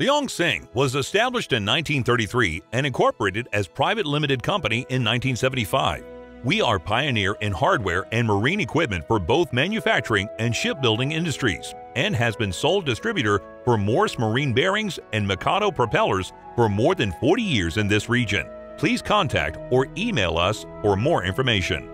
Leong Seng was established in 1933 and incorporated as private limited company in 1975. We are pioneer in hardware and marine equipment for both manufacturing and shipbuilding industries and has been sole distributor for Morse marine bearings and Mikado propellers for more than 40 years in this region. Please contact or email us for more information.